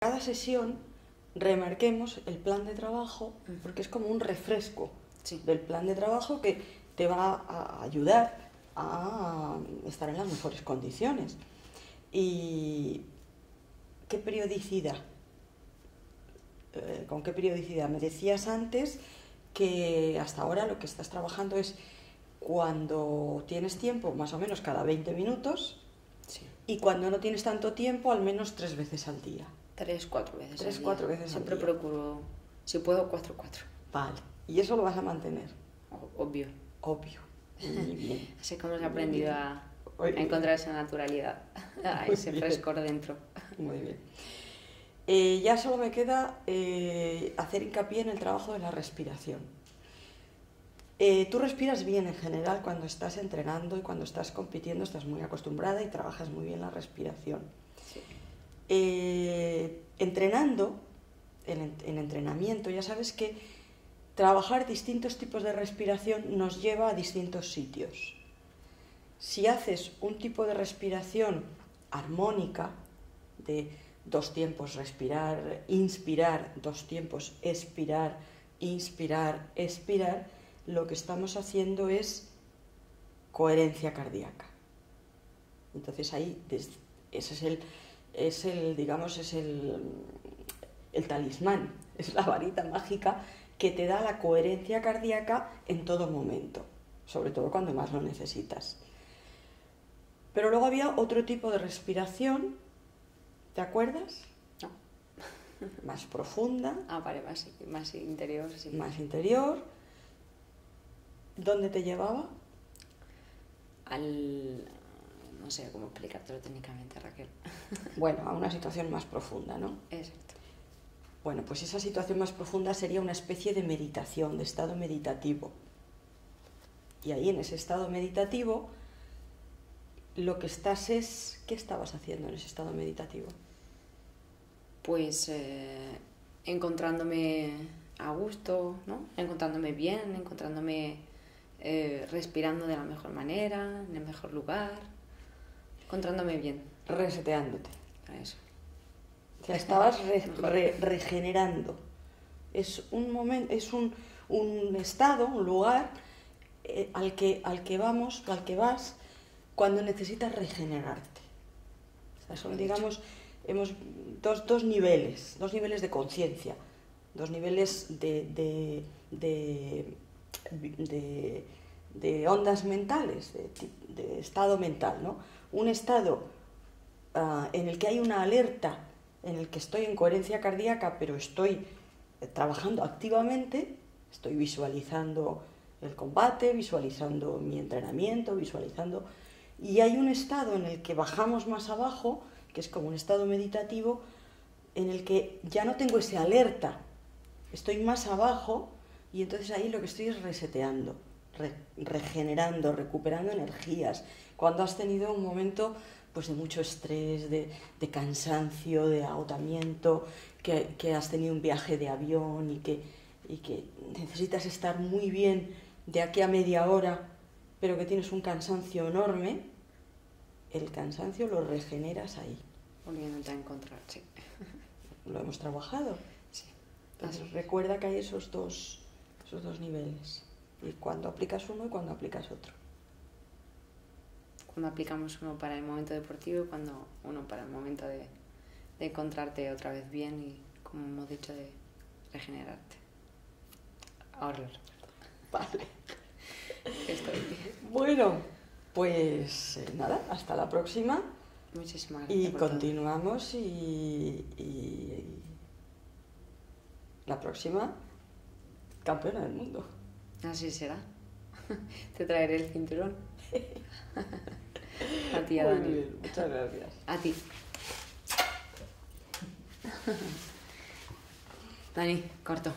cada sesión remarquemos el plan de trabajo, porque es como un refresco Sí. del plan de trabajo que te va a ayudar a estar en las mejores condiciones. ¿Y qué periodicidad? Eh, ¿Con qué periodicidad? Me decías antes que hasta ahora lo que estás trabajando es cuando tienes tiempo, más o menos cada 20 minutos, Sí. y cuando no tienes tanto tiempo, al menos tres veces al día. Tres, cuatro veces. Tres, cuatro veces al Siempre día. procuro, si puedo, cuatro, cuatro. Vale. Y eso lo vas a mantener, Obvio. obvio. Muy bien. Así como hemos aprendido a, encontrar esa naturalidad, a ese bien. frescor dentro. Muy bien. Eh, ya solo me queda eh, hacer hincapié en el trabajo de la respiración. Eh, tú respiras bien en general cuando estás entrenando y cuando estás compitiendo, estás muy acostumbrada y trabajas muy bien la respiración. Eh, entrenando, en, en- en entrenamiento, ya sabes que trabajar distintos tipos de respiración nos lleva a distintos sitios. Si haces un tipo de respiración armónica, de dos tiempos respirar, inspirar, dos tiempos expirar, inspirar, expirar, lo que estamos haciendo es coherencia cardíaca. Entonces ahí, ese es el, es el digamos, es el, el talismán, es la varita mágica que te da la coherencia cardíaca en todo momento, sobre todo cuando más lo necesitas. Pero luego había otro tipo de respiración, ¿te acuerdas? No. Más profunda, Ah, vale, más, más interior, sí. más interior. ¿Dónde te llevaba? Al... No sé cómo explicártelo técnicamente, Raquel. Bueno, a una situación más profunda, ¿no? Exacto. Bueno, pues esa situación más profunda sería una especie de meditación, de estado meditativo. Y ahí en ese estado meditativo, lo que estás es... ¿Qué estabas haciendo en ese estado meditativo? Pues eh, encontrándome a gusto, ¿no? Encontrándome bien, encontrándome eh, respirando de la mejor manera, en el mejor lugar, encontrándome bien. Reseteándote. A eso. O sea, estabas re- re- regenerando. Es un momento, es un, un estado, un lugar eh, al, que, al que vamos, al que vas cuando necesitas regenerarte. O sea, son, digamos, hemos dos, dos niveles, dos niveles de conciencia, dos niveles de, de, de, de- de ondas mentales, de estado mental, ¿no? Un estado ah, en el que hay una alerta, en el que estoy en coherencia cardíaca, pero estoy eh, trabajando activamente, estoy visualizando el combate, visualizando mi entrenamiento, visualizando... Y hay un estado en el que bajamos más abajo, que es como un estado meditativo, en el que ya no tengo ese alerta, estoy más abajo y entonces ahí lo que estoy es reseteando, re- regenerando, recuperando energías. Cuando has tenido un momento pues de mucho estrés, de, de cansancio, de agotamiento, que, que has tenido un viaje de avión y que, y que necesitas estar muy bien de aquí a media hora, pero que tienes un cansancio enorme, el cansancio lo regeneras ahí. Volviéndote a encontrar, sí. Lo hemos trabajado. sí. Entonces recuerda que hay esos dos, esos dos niveles. Y cuando aplicas uno y cuando aplicas otro. Cuando aplicamos uno para el momento deportivo y cuando uno para el momento de, de encontrarte otra vez bien y, como hemos dicho, de regenerarte. Ahora lo recuerdo. Vale. Estoy bien. Bueno, pues eh, nada, hasta la próxima. Muchísimas gracias. Y continuamos y, y la próxima campeona del mundo. Así será. Te traeré el cinturón. A ti, a Muy Dani. bien, muchas gracias. A ti. Dani, corto.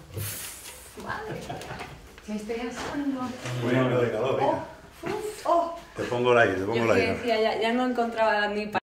Madre Me estoy asando. Muy bien, de calor, venga. ¡Oh! Te pongo el aire, te pongo el aire. decía, ya, ya no encontraba ni